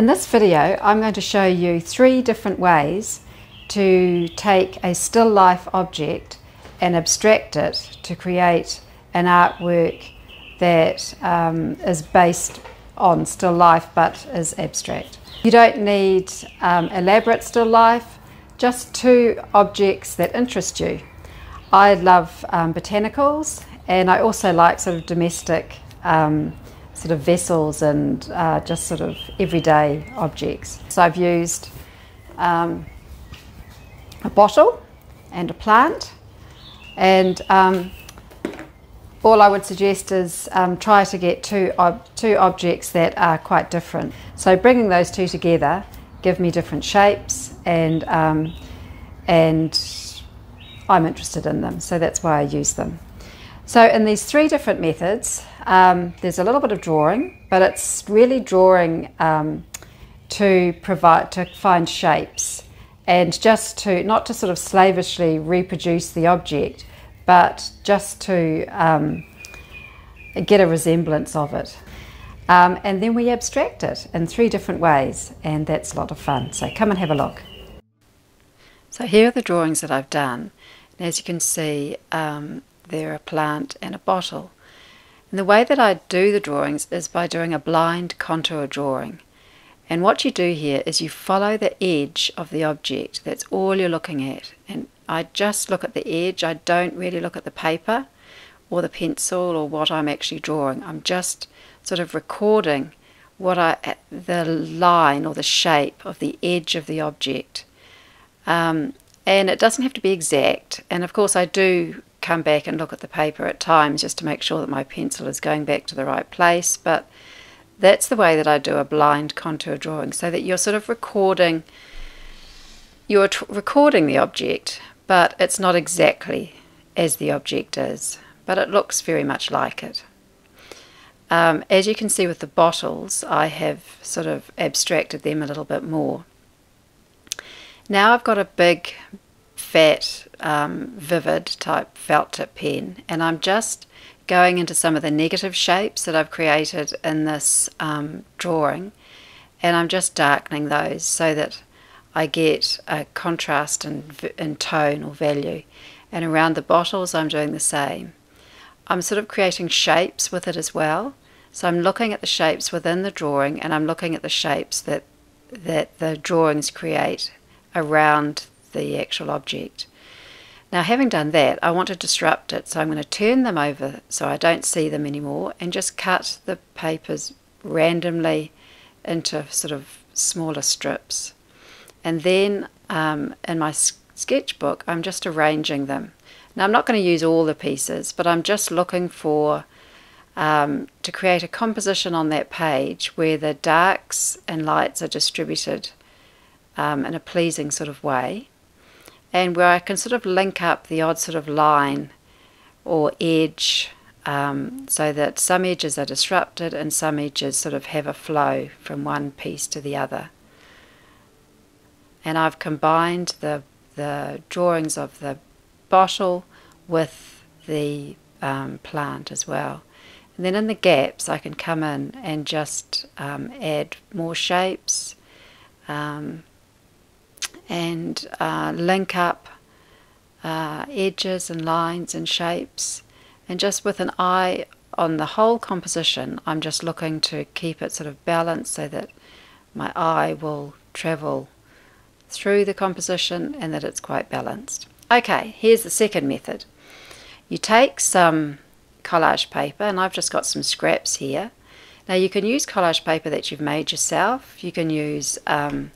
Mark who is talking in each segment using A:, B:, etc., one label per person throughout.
A: In this video I'm going to show you three different ways to take a still life object and abstract it to create an artwork that um, is based on still life but is abstract. You don't need um, elaborate still life, just two objects that interest you. I love um, botanicals and I also like sort of domestic um, sort of vessels and uh, just sort of everyday objects. So I've used um, a bottle and a plant and um, all I would suggest is um, try to get two, ob two objects that are quite different. So bringing those two together give me different shapes and, um, and I'm interested in them, so that's why I use them. So in these three different methods, um, there's a little bit of drawing, but it's really drawing um, to provide, to find shapes and just to, not to sort of slavishly reproduce the object, but just to um, get a resemblance of it. Um, and then we abstract it in three different ways, and that's a lot of fun. So come and have a look. So here are the drawings that I've done. And as you can see, um, they're a plant and a bottle. And the way that I do the drawings is by doing a blind contour drawing. And what you do here is you follow the edge of the object. That's all you're looking at. And I just look at the edge. I don't really look at the paper or the pencil or what I'm actually drawing. I'm just sort of recording what I the line or the shape of the edge of the object. Um, and it doesn't have to be exact. And of course, I do come back and look at the paper at times just to make sure that my pencil is going back to the right place. But that's the way that I do a blind contour drawing, so that you're sort of recording, you're recording the object, but it's not exactly as the object is, but it looks very much like it. Um, as you can see with the bottles, I have sort of abstracted them a little bit more. Now I've got a big, fat, um, vivid type felt tip pen, and I'm just going into some of the negative shapes that I've created in this um, drawing, and I'm just darkening those so that I get a contrast in, in tone or value. And around the bottles, I'm doing the same. I'm sort of creating shapes with it as well. So I'm looking at the shapes within the drawing and I'm looking at the shapes that, that the drawings create around the actual object. Now having done that, I want to disrupt it, so I'm going to turn them over so I don't see them anymore and just cut the papers randomly into sort of smaller strips. And then um, in my sketchbook, I'm just arranging them. Now, I'm not going to use all the pieces, but I'm just looking for um, to create a composition on that page where the darks and lights are distributed um, in a pleasing sort of way and where I can sort of link up the odd sort of line or edge um, so that some edges are disrupted and some edges sort of have a flow from one piece to the other and I've combined the, the drawings of the bottle with the um, plant as well. And then in the gaps I can come in and just um, add more shapes um, and uh, link up uh, edges and lines and shapes and just with an eye on the whole composition I'm just looking to keep it sort of balanced so that my eye will travel through the composition and that it's quite balanced. Okay, here's the second method. You take some collage paper, and I've just got some scraps here. Now you can use collage paper that you've made yourself. You can use um,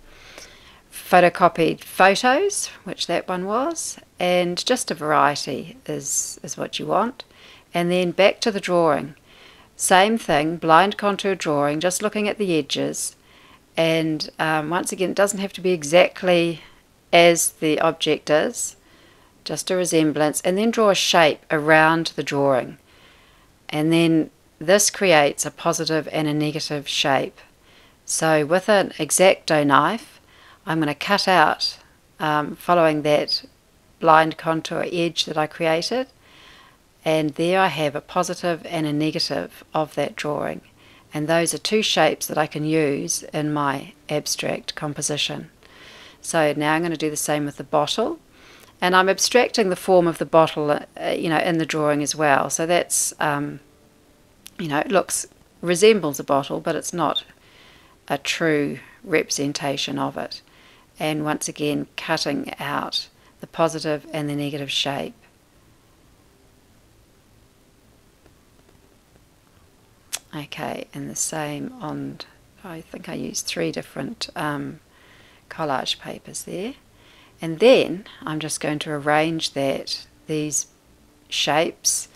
A: photocopied photos, which that one was, and just a variety is, is what you want. And then back to the drawing. Same thing, blind contour drawing, just looking at the edges and um, once again it doesn't have to be exactly as the object is just a resemblance and then draw a shape around the drawing and then this creates a positive and a negative shape so with an X-Acto knife I'm going to cut out um, following that blind contour edge that I created and there I have a positive and a negative of that drawing And those are two shapes that I can use in my abstract composition. So now I'm going to do the same with the bottle. And I'm abstracting the form of the bottle, uh, you know, in the drawing as well. So that's, um, you know, it looks, resembles a bottle, but it's not a true representation of it. And once again, cutting out the positive and the negative shape. Okay, and the same on, I think I used three different um, collage papers there. And then I'm just going to arrange that, these shapes,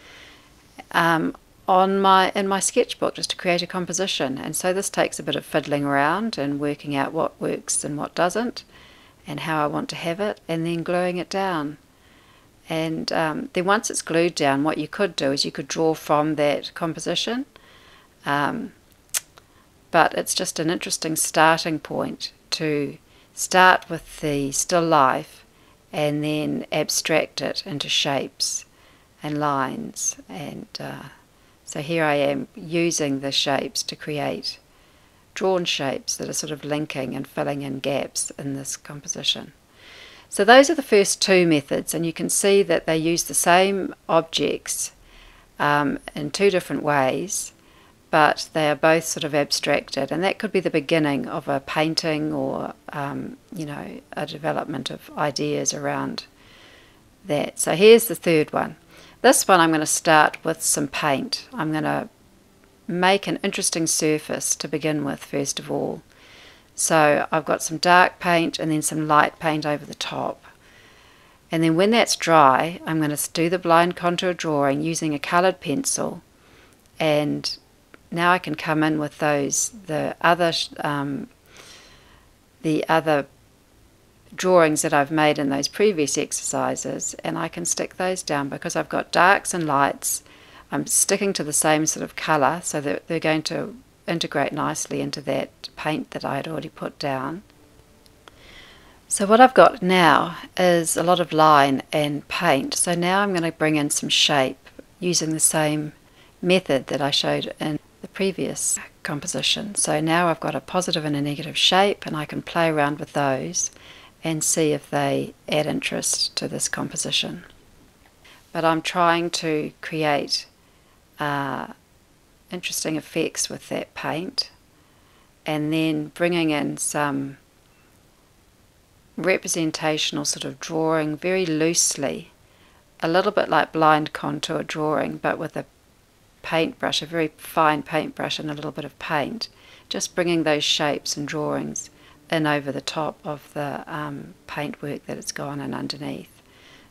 A: um, on my in my sketchbook just to create a composition. And so this takes a bit of fiddling around and working out what works and what doesn't, and how I want to have it, and then gluing it down. And um, then once it's glued down, what you could do is you could draw from that composition um, but it's just an interesting starting point to start with the still life and then abstract it into shapes and lines. And uh, so here I am using the shapes to create drawn shapes that are sort of linking and filling in gaps in this composition. So those are the first two methods, and you can see that they use the same objects um, in two different ways but they are both sort of abstracted, and that could be the beginning of a painting or, um, you know, a development of ideas around that. So here's the third one. This one I'm going to start with some paint. I'm going to make an interesting surface to begin with, first of all. So I've got some dark paint and then some light paint over the top. And then when that's dry, I'm going to do the blind contour drawing using a coloured pencil and now I can come in with those the other um, the other drawings that I've made in those previous exercises and I can stick those down because I've got darks and lights I'm sticking to the same sort of colour so that they're going to integrate nicely into that paint that I had already put down. So what I've got now is a lot of line and paint so now I'm going to bring in some shape using the same method that I showed in the previous composition. So now I've got a positive and a negative shape and I can play around with those and see if they add interest to this composition. But I'm trying to create uh, interesting effects with that paint and then bringing in some representational sort of drawing very loosely, a little bit like blind contour drawing, but with a paintbrush, a very fine paintbrush and a little bit of paint, just bringing those shapes and drawings in over the top of the um, paintwork that it's gone in underneath.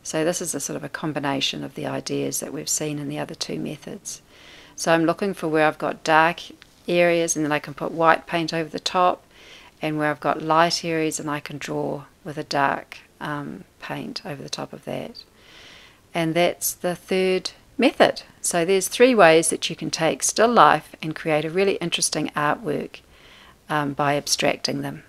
A: So this is a sort of a combination of the ideas that we've seen in the other two methods. So I'm looking for where I've got dark areas and then I can put white paint over the top and where I've got light areas and I can draw with a dark um, paint over the top of that. And that's the third method. So there's three ways that you can take still life and create a really interesting artwork um, by abstracting them.